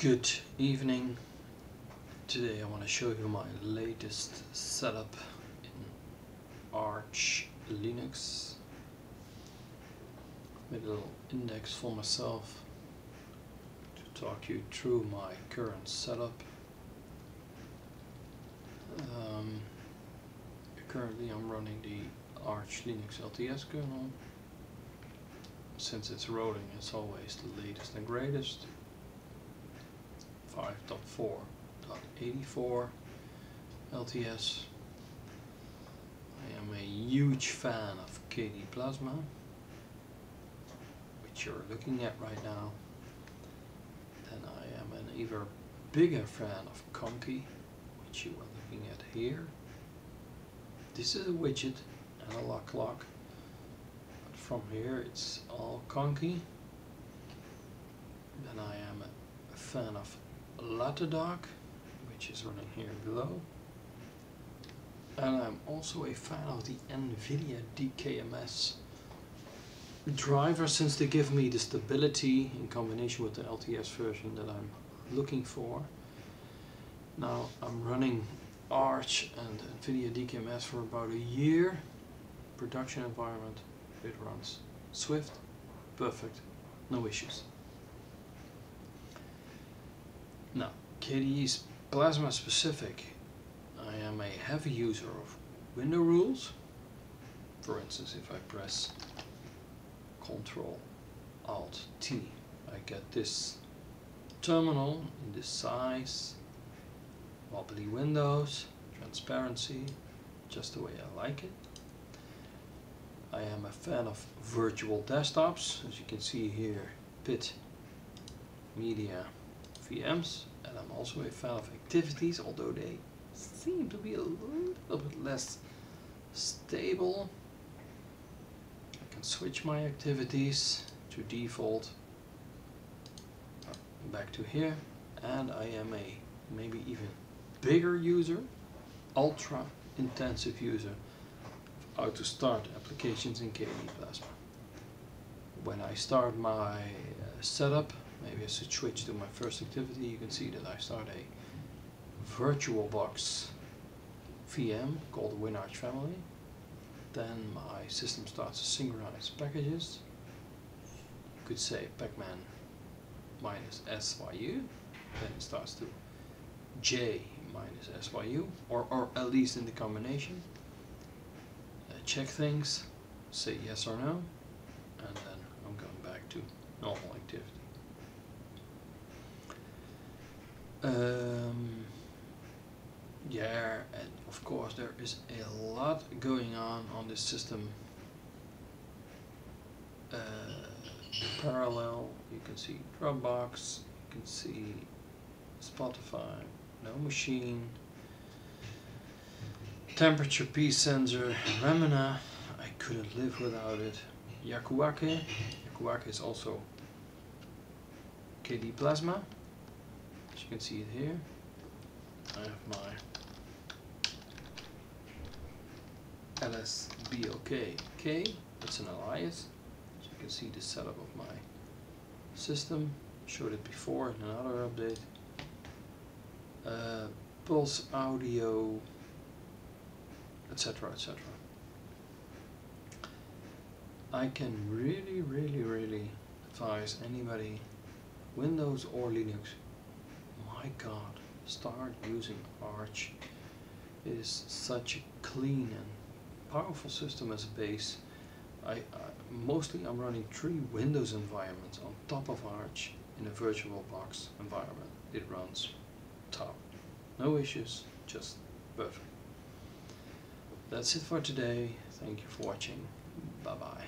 Good evening. Today I want to show you my latest setup in Arch Linux. Made a little index for myself to talk you through my current setup. Um, currently I'm running the Arch Linux LTS kernel. Since it's rolling it's always the latest and greatest. 5.4.84 LTS. I am a huge fan of KDE Plasma, which you're looking at right now. And I am an even bigger fan of Conky, which you are looking at here. This is a widget and a lock clock. But from here it's all Conky. Then I am a fan of Latte Dock, which is running here below. And I'm also a fan of the NVIDIA DKMS driver since they give me the stability in combination with the LTS version that I'm looking for. Now I'm running Arch and NVIDIA DKMS for about a year. Production environment, it runs Swift, perfect, no issues. Now, KDE is Plasma specific. I am a heavy user of window rules. For instance, if I press Ctrl Alt T, I get this terminal in this size, wobbly windows, transparency, just the way I like it. I am a fan of virtual desktops, as you can see here, Pit Media VMs and I'm also a fan of activities although they seem to be a little bit less stable. I can switch my activities to default back to here and I am a maybe even bigger user, ultra intensive user of how to start applications in KDE Plasma. When I start my uh, setup maybe I should switch to my first activity, you can see that I start a VirtualBox VM called WinArch family. Then my system starts to synchronize packages. You could say pacman minus SYU. Then it starts to J minus SYU, or, or at least in the combination. Uh, check things, say yes or no, and then I'm going back to normal activity. Um, yeah, and of course there is a lot going on on this system. Uh, parallel, you can see Dropbox, you can see Spotify, NoMachine, temperature Psensor, Remmina, I couldn't live without it. Yakuake, Yakuake is also KDE Plasma you can see it here. I have my LSBOK K, that's an alias. So you can see the setup of my system. Showed it before in another update. Uh, pulse audio, etc. etc. I can really, really, really advise anybody, Windows or Linux, my god, start using Arch. It is such a clean and powerful system as a base. I, I, mostly I'm running three Windows environments on top of Arch in a VirtualBox environment. It runs top. No issues, just perfect. That's it for today. Thank you for watching. Bye bye.